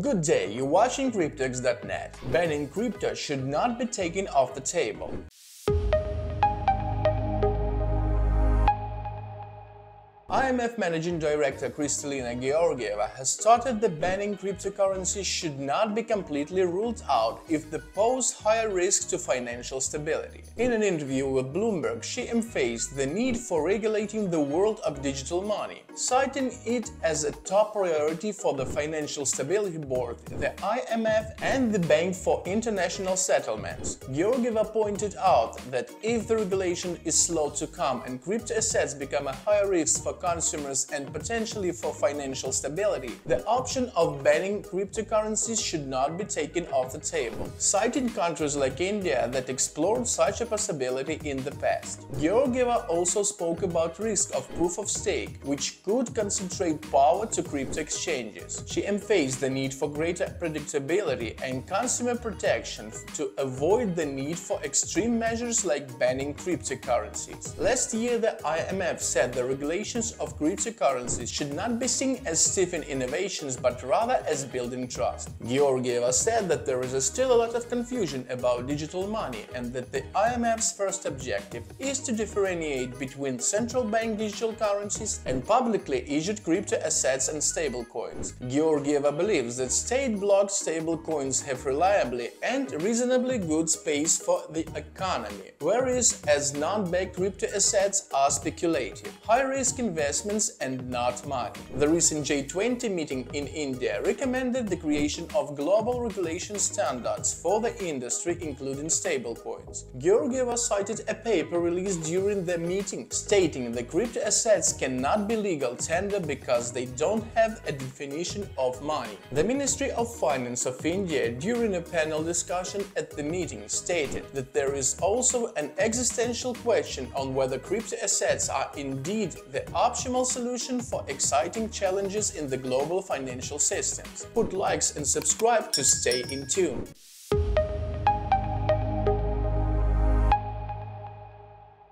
Good day, you're watching Cryptex.net. Banning crypto should not be taken off the table. IMF Managing Director Kristalina Georgieva has stated that banning cryptocurrency should not be completely ruled out if they pose higher risks to financial stability. In an interview with Bloomberg, she emphasized the need for regulating the world of digital money, citing it as a top priority for the Financial Stability Board, the IMF and the Bank for International Settlements. Georgieva pointed out that if the regulation is slow to come and crypto assets become a higher risk for consumers and potentially for financial stability, the option of banning cryptocurrencies should not be taken off the table, citing countries like India that explored such a possibility in the past. Georgieva also spoke about risk of proof of stake, which could concentrate power to crypto exchanges. She emphasized the need for greater predictability and consumer protection to avoid the need for extreme measures like banning cryptocurrencies. Last year, the IMF said the regulations of cryptocurrencies should not be seen as stifling innovations but rather as building trust. Georgieva said that there is still a lot of confusion about digital money and that the IMF's first objective is to differentiate between central bank digital currencies and publicly issued crypto assets and stablecoins. Georgieva believes that state-blocked stablecoins have reliably and reasonably good space for the economy, whereas as non-backed crypto assets are speculative. High-risk investments investments and not money. The recent G20 meeting in India recommended the creation of global regulation standards for the industry, including stablecoins. Georgieva cited a paper released during the meeting stating that crypto assets cannot be legal tender because they don't have a definition of money. The Ministry of Finance of India, during a panel discussion at the meeting, stated that there is also an existential question on whether crypto assets are indeed the optimal solution for exciting challenges in the global financial systems. Put likes and subscribe to stay in tune.